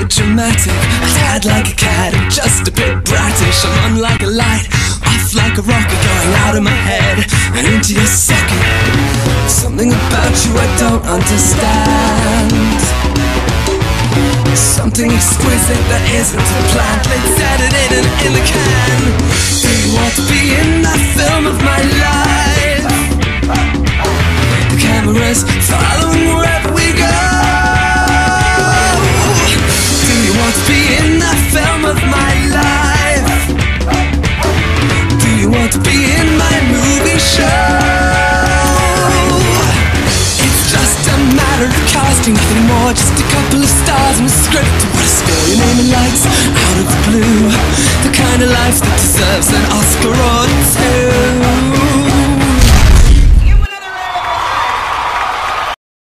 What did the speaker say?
dramatic. I had like a cat and just a bit bratish. I'm on like a light, off like a rocket, going out of my head and into your socket. Something about you I don't understand. Something exquisite that isn't plant. Let's set it in and in the can. More. Just a couple of stars and a script. What a score your name in lights out of the blue. The kind of life that deserves an Oscar or two.